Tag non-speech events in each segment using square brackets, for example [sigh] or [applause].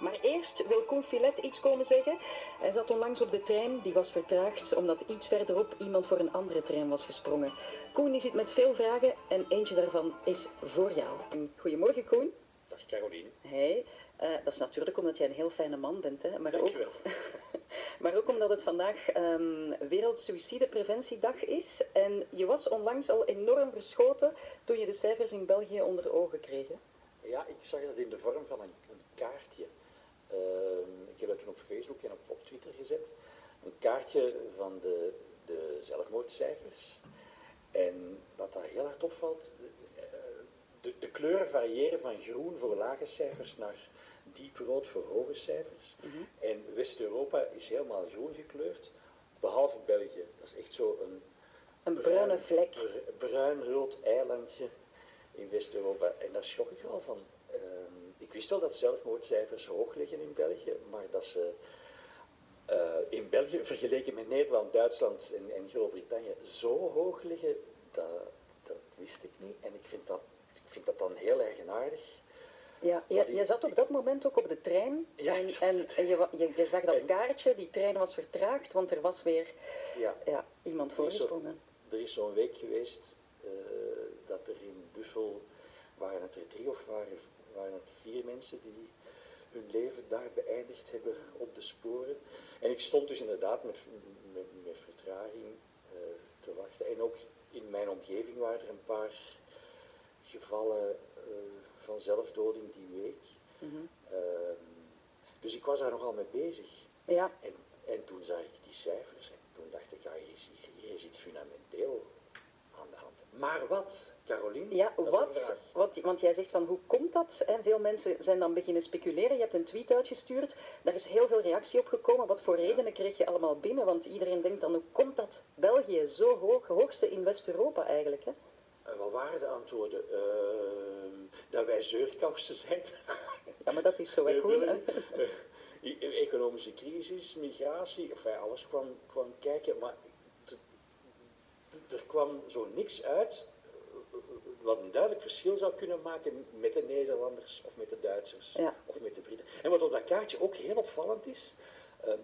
Maar eerst wil Koen Filet iets komen zeggen. Hij zat onlangs op de trein, die was vertraagd omdat iets verderop iemand voor een andere trein was gesprongen. Koen die zit met veel vragen en eentje daarvan is voor jou. Goedemorgen Koen. Dag Caroline. Hey. Uh, dat is natuurlijk omdat jij een heel fijne man bent, hè? Maar Dankjewel. ook, [laughs] maar ook omdat het vandaag um, Wereldsuïcidepreventiedag is. En je was onlangs al enorm verschoten toen je de cijfers in België onder ogen kreeg. Hè? Ja, ik zag dat in de vorm van een, een kaartje. Uh, ik heb dat toen op Facebook en op, op Twitter gezet. Een kaartje van de, de zelfmoordcijfers. En wat daar heel hard opvalt, de, de, kleuren variëren van groen voor lage cijfers naar diep rood voor hoge cijfers. Mhm. En West-Europa is helemaal groen gekleurd, behalve België. Dat is echt zo een... Een bruine vlek. Bruin-rood eilandje in West-Europa. En daar schrok ik wel van. Ik wist wel dat zelfmoordcijfers hoog liggen in België, maar dat ze uh, in België, vergeleken met Nederland, Duitsland en, en Groot-Brittannië, zo hoog liggen, dat, dat wist ik niet. En ik vind dat, ik vind dat dan heel eigenaardig. Ja, je, je, zat op dat moment ook op de trein ja, en, en, en je, je, je, zag dat kaartje, die trein was vertraagd, want er was weer ja. Ja, iemand voorgesprongen. Er is zo'n week geweest uh, dat er in Buffel, waren het er drie of waren, waren het vier mensen die hun leven daar beëindigd hebben op de sporen. En ik stond dus inderdaad met, met, met vertraging uh, te wachten. En ook in mijn omgeving waren er een paar gevallen uh, van zelfdoding die week. Mm -hmm. uh, dus ik was daar nogal mee bezig. Ja. En, en toen zag ik die cijfers en toen dacht ik, ja, hier is, hier is iets fundamenteel aan de hand. Maar wat, Caroline? Ja, wat, wat? Want jij zegt van hoe komt dat? En veel mensen zijn dan beginnen speculeren. Je hebt een tweet uitgestuurd. Daar is heel veel reactie op gekomen. Wat voor redenen kreeg je allemaal binnen? Want iedereen denkt dan hoe komt dat België zo hoog, hoogste in West-Europa eigenlijk? Hè? Uh, wat waren de antwoorden? Uh, dat wij zeurkousen zijn. [laughs] ja, maar dat is zo hè, cool, uh, Economische crisis, migratie, enfin, alles kwam, kwam kijken. Maar er kwam zo niks uit wat een duidelijk verschil zou kunnen maken met de Nederlanders of met de Duitsers ja. of met de Britten. En wat op dat kaartje ook heel opvallend is,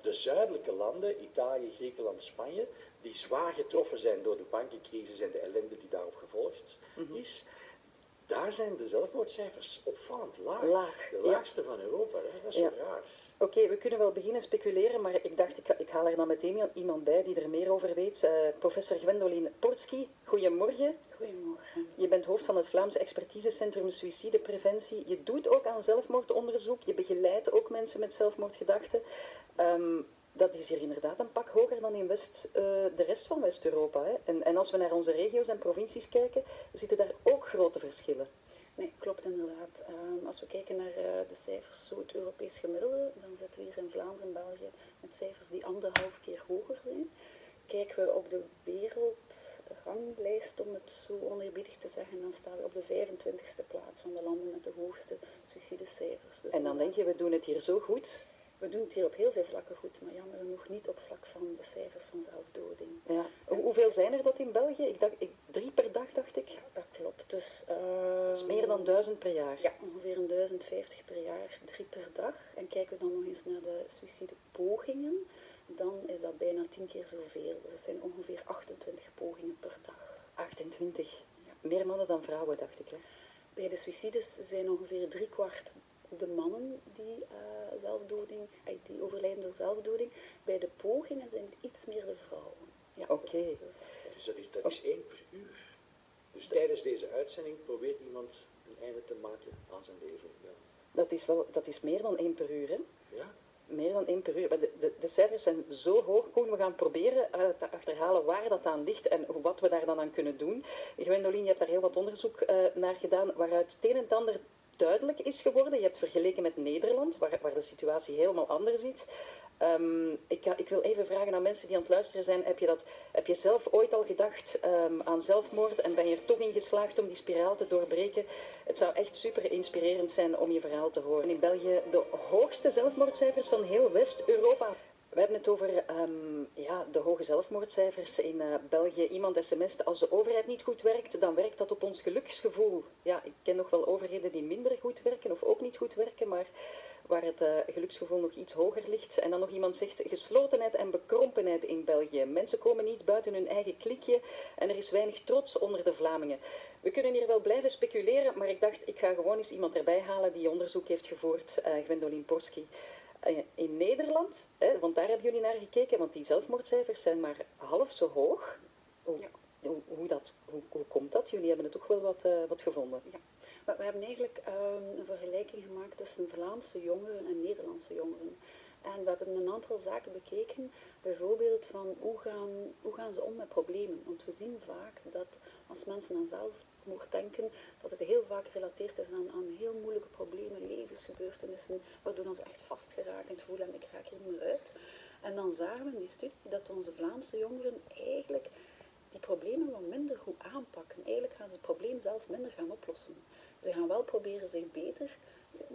de zuidelijke landen, Italië, Griekenland, Spanje, die zwaar getroffen zijn door de bankencrisis en de ellende die daarop gevolgd mm -hmm. is, daar zijn de zelfmoordcijfers opvallend laag. laag de laagste ja. van Europa, hè? dat is ja. zo raar. Oké, okay, we kunnen wel beginnen speculeren, maar ik dacht, ik, ik haal er dan meteen iemand bij die er meer over weet. Uh, professor Gwendoline Portski, goedemorgen. Goedemorgen. Je bent hoofd van het Vlaams Expertisecentrum Suïcidepreventie. Je doet ook aan zelfmoordonderzoek, je begeleidt ook mensen met zelfmoordgedachten. Um, dat is hier inderdaad een pak hoger dan in West, uh, de rest van West-Europa. En, en als we naar onze regio's en provincies kijken, zitten daar ook grote verschillen. Nee, klopt inderdaad. Um, als we kijken naar uh, de cijfers, zo het Europees gemiddelde, dan zitten we hier in Vlaanderen en België met cijfers die anderhalf keer hoger zijn. Kijken we op de om het zo oneerbiedig te zeggen, dan staan we op de 25e plaats van de landen met de hoogste suïcidecijfers. Dus en dan denk je, we doen het hier zo goed? We doen het hier op heel veel vlakken goed, maar jammer genoeg niet op vlak van de cijfers van zelfdoding. Ja. Hoeveel zijn er dat in België? Ik dacht, ik, drie per dag, dacht ik. Ja, dat klopt. Dus, uh, dat is meer dan duizend per jaar. Ja, ongeveer een 1050 per jaar, drie per dag. En kijken we dan nog eens naar de suïcidepogingen, dan is dat bijna tien keer zoveel. Dus dat zijn ongeveer 28 pogingen per dag. 28? Ja. Meer mannen dan vrouwen, dacht ik. Hè? Bij de suïcides zijn ongeveer drie kwart de mannen die uh, zelfdoding, uh, die overlijden door zelfdoding. Bij de pogingen zijn het iets meer de vrouwen. Ja, Oké. Okay. Dus dat is, dat is één per uur. Dus tijdens deze uitzending probeert iemand een einde te maken aan zijn leven. Ja. Dat, is wel, dat is meer dan één per uur, hè? Ja. Meer dan één per uur. De, de, de cijfers zijn zo hoog. We gaan proberen uh, te achterhalen waar dat aan ligt en wat we daar dan aan kunnen doen. Gwendoline, je hebt daar heel wat onderzoek uh, naar gedaan, waaruit het een en ander duidelijk is geworden. Je hebt vergeleken met Nederland, waar, waar de situatie helemaal anders is. Um, ik, ik, wil even vragen aan mensen die aan het luisteren zijn, heb je, dat, heb je zelf ooit al gedacht um, aan zelfmoord en ben je er toch in geslaagd om die spiraal te doorbreken? Het zou echt super inspirerend zijn om je verhaal te horen. In België de hoogste zelfmoordcijfers van heel West-Europa. We hebben het over um, ja, de hoge zelfmoordcijfers in uh, België. Iemand sms't, als de overheid niet goed werkt, dan werkt dat op ons geluksgevoel. Ja, ik ken nog wel overheden die minder goed werken of ook niet goed werken, maar waar het uh, geluksgevoel nog iets hoger ligt. En dan nog iemand zegt geslotenheid en bekrompenheid in België. Mensen komen niet buiten hun eigen klikje en er is weinig trots onder de Vlamingen. We kunnen hier wel blijven speculeren, maar ik dacht ik ga gewoon eens iemand erbij halen die onderzoek heeft gevoerd, uh, Gwendoline Porski. Uh, in Nederland, hè, want daar hebben jullie naar gekeken, want die zelfmoordcijfers zijn maar half zo hoog. Hoe, ja. hoe, hoe, dat, hoe, hoe, komt dat? Jullie hebben het toch wel wat, wat gevonden. Ja. Maar we hebben eigenlijk um, een vergelijking gemaakt tussen Vlaamse jongeren en Nederlandse jongeren. En we hebben een aantal zaken bekeken, bijvoorbeeld van hoe gaan, hoe gaan ze om met problemen. Want we zien vaak dat als mensen aan zelfmoord denken, dat het heel vaak gerelateerd is aan, aan heel moeilijke problemen, levensgebeurtenissen, waardoor ze echt vastgeraakt voelen en ik raak hier niet meer uit. En dan zagen we in die studie dat onze Vlaamse jongeren eigenlijk die problemen wat minder goed aanpakken. Eigenlijk gaan ze het probleem zelf minder gaan oplossen. Ze gaan wel proberen zich beter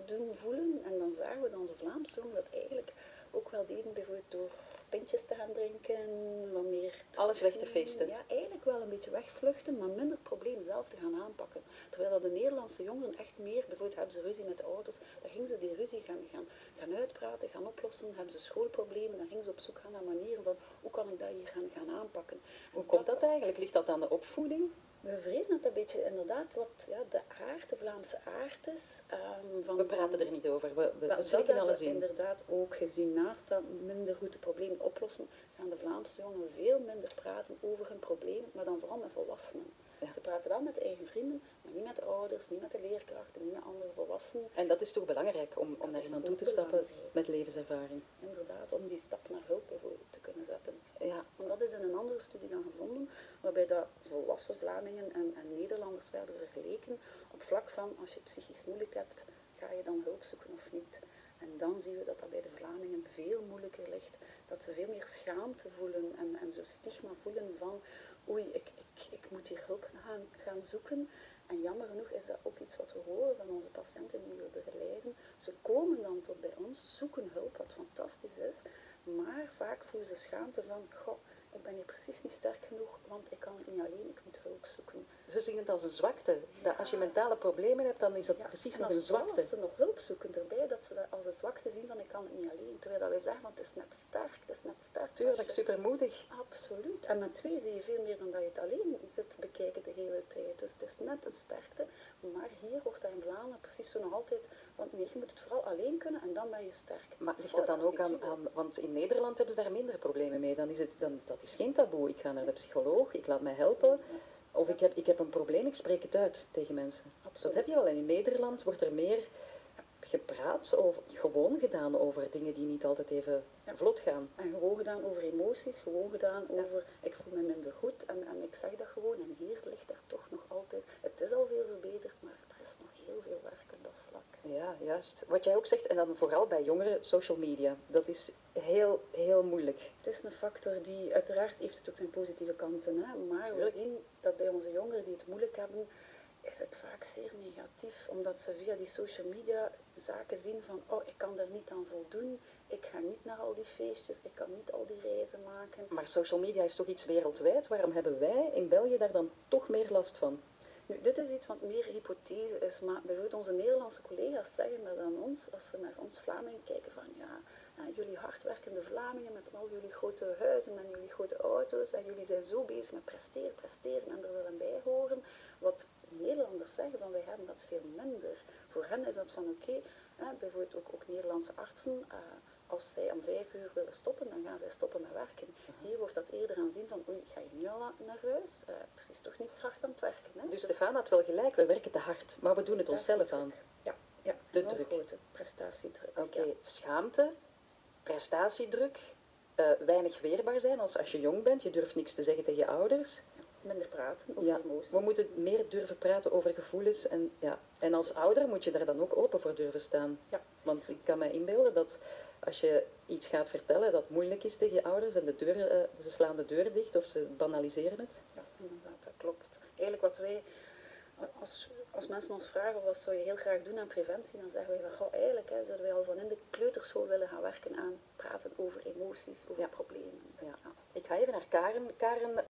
doen voelen. En dan zagen we dat onze Vlaamse jongeren dat eigenlijk ook wel deden, bijvoorbeeld door pintjes te gaan drinken, wat meer... Alles weg te feesten. Ja, eigenlijk wel een beetje wegvluchten, maar minder het probleem zelf aanpakken. Terwijl dat de Nederlandse jongeren echt meer, bijvoorbeeld hebben ze ruzie met de ouders, dan gingen ze die ruzie gaan, gaan, gaan uitpraten, gaan oplossen. Hebben ze schoolproblemen, dan gingen ze op zoek gaan naar manieren van hoe kan ik dat hier gaan, gaan aanpakken. Hoe komt dat eigenlijk? Ligt dat aan de opvoeding? We vrezen dat een beetje inderdaad wat ja, de aard, de Vlaamse aard is. Um, van, we praten er niet over, we, we, we alles in. inderdaad ook gezien naast dat minder goed de problemen oplossen, gaan de Vlaamse jongeren veel minder praten over hun problemen, maar dan vooral met volwassenen. Ja. Ze praten wel met de eigen vrienden, maar niet met de ouders, niet met de leerkrachten, niet met andere volwassenen. En dat is toch belangrijk om, om iemand toe te stappen met levenservaring? Inderdaad, om die stap naar hulp bijvoorbeeld te kunnen zetten. Ja. Want dat is in een andere studie dan gevonden, waarbij dat volwassen Vlamingen en, en Nederlanders werden vergeleken op vlak van als je psychisch moeilijk hebt, ga je dan hulp zoeken of niet. En dan zien we dat dat bij de Vlamingen veel moeilijker ligt. Dat ze veel meer schaamte voelen en, en zo stigma voelen van oei, ik, zoeken. En jammer genoeg is dat ook iets wat we horen van onze patiënten die we begeleiden. Ze komen dan tot bij ons, zoeken hulp, wat fantastisch is. Maar vaak voelen ze schaamte van, goh, ik ben hier precies niet sterk genoeg, want ik kan het niet alleen, ik moet. Ze zien het als een zwakte. Dat als je mentale problemen hebt, dan is dat ja, precies nog een zwakte. Als ze nog hulp zoeken erbij, dat ze dat als een zwakte zien van ik kan het niet alleen. Terwijl dat wij zeggen, want het is net sterk, het is net sterk. Tuurlijk, supermoedig. Absoluut. En met twee zie je veel meer dan dat je het alleen zit bekijken de hele tijd. Dus het is net een sterkte. Maar hier wordt dat in Vlaanderen precies zo nog altijd, want nee, je moet het vooral alleen kunnen en dan ben je sterk. Maar ligt dat dan ook aan, aan, want in Nederland hebben ze daar minder problemen mee. Dan is het, dan, dat is geen taboe. Ik ga naar de psycholoog, ik laat mij helpen. Of ik heb, ik heb een probleem, ik spreek het uit tegen mensen. Absoluut. Dat heb je wel. En in Nederland wordt er meer gepraat, over, gewoon gedaan over dingen die niet altijd even Ja. vlot gaan. En gewoon gedaan over emoties, gewoon gedaan over ik voel me minder goed en, en ik zeg dat gewoon. En hier ligt er toch nog altijd, het is al veel verbeterd, maar er is nog heel veel werk. Ja, juist. Wat jij ook zegt, en dan vooral bij jongeren, social media. Dat is heel, heel moeilijk. Het is een factor die, uiteraard heeft het ook zijn positieve kanten, hè, maar we zien dat bij onze jongeren die het moeilijk hebben, is het vaak zeer negatief, omdat ze via die social media zaken zien van, oh, ik kan daar niet aan voldoen, ik ga niet naar al die feestjes, ik kan niet al die reizen maken. Maar social media is toch iets wereldwijd? Waarom hebben wij in België daar dan toch meer last van? Nu, dit is iets wat meer hypothese is, maar bijvoorbeeld onze Nederlandse collega's zeggen dat aan ons, als ze naar ons Vlamingen kijken, van ja, jullie hardwerkende Vlamingen met al jullie grote huizen en jullie grote auto's en jullie zijn zo bezig met presteren, presteren en er willen bij horen. Wat Nederlanders zeggen, van wij hebben dat veel minder. Voor hen is dat van oké, bijvoorbeeld ook, ook Nederlandse artsen, eh, als zij om vijf uur willen stoppen, dan gaan zij stoppen met werken. Hier wordt dat eerder aanzien van oei, ga je nu al naar huis? Eh, precies toch niet hard aan het werken. Hè? Dus Stefan had wel gelijk, we werken te hard, maar we doen het onszelf aan. Ja, ja De druk. grote prestatiedruk. Oké, ja. schaamte, prestatiedruk, eh, weinig weerbaar zijn als, als je jong bent, je durft niks te zeggen tegen je ouders. Minder praten over Ja, emoties. we moeten meer durven praten over gevoelens. En, ja. en als ouder moet je daar dan ook open voor durven staan. Ja, Want ik kan me inbeelden dat als je iets gaat vertellen dat moeilijk is tegen je ouders en de deur, eh, ze slaan de deur dicht of ze banaliseren het. Ja, inderdaad, dat klopt. Eigenlijk wat wij, als, als mensen ons vragen wat zou je heel graag doen aan preventie, dan zeggen wij van, goh, eigenlijk hè, zouden wij al van in de kleuterschool willen gaan werken aan praten over emoties, over Ja. problemen. Ja. Ik ga even naar Karen. Karen,